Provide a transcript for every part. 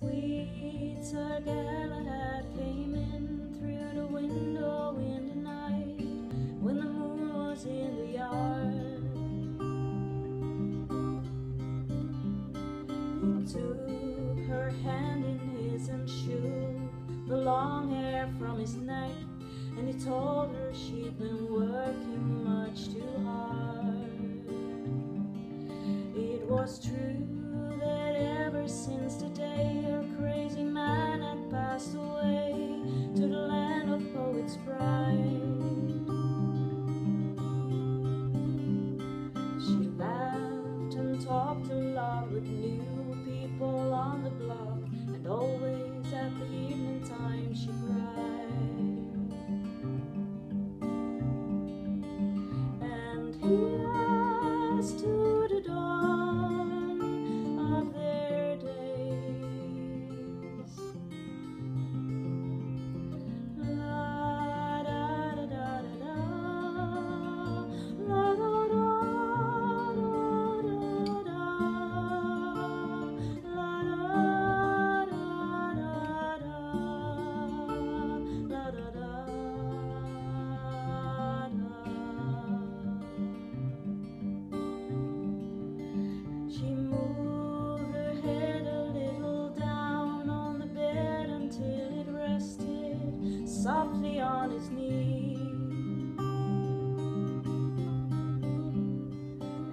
Sweet Sir Galahad came in through the window in the night when the moon was in the yard. He took her hand in his and shook the long hair from his neck, and he told her she'd been working much too hard. It was true that ever since the lot with softly on his knee.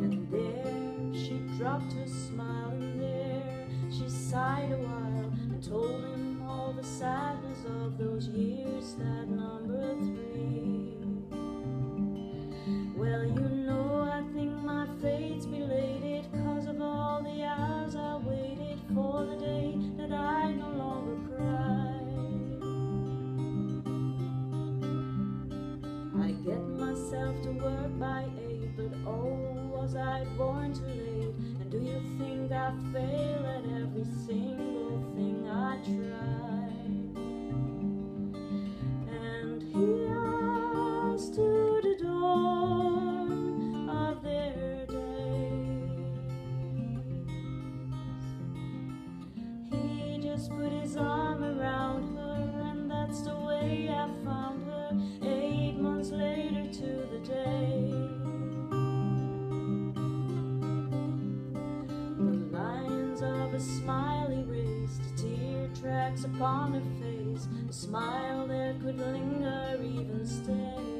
And there she dropped her smile, and there she sighed a while and told him all the sadness of those by eight, but oh, was I born too late? And do you think I fail at every single thing I try? And here's to the dawn of their days. He just put his arm around her, and that's the way I found her. Eight months later to the day. Smile erased, tear tracks upon her face, a smile that could linger, even stay.